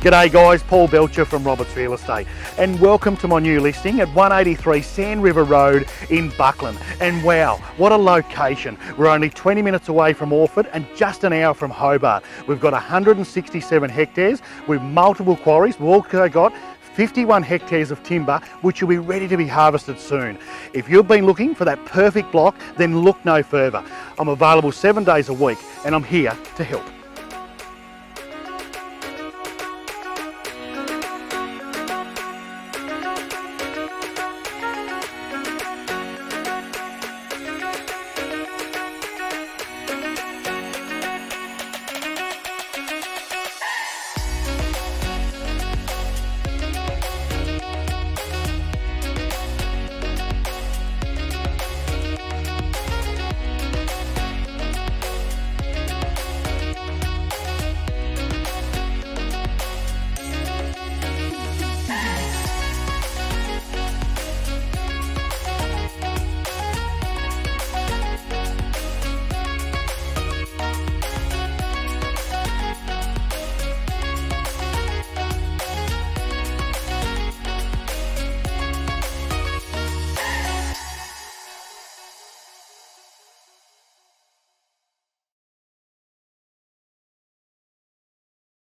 G'day guys, Paul Belcher from Roberts Real Estate and welcome to my new listing at 183 Sand River Road in Buckland. And wow, what a location. We're only 20 minutes away from Orford and just an hour from Hobart. We've got 167 hectares with multiple quarries. We've also got 51 hectares of timber which will be ready to be harvested soon. If you've been looking for that perfect block, then look no further. I'm available seven days a week and I'm here to help.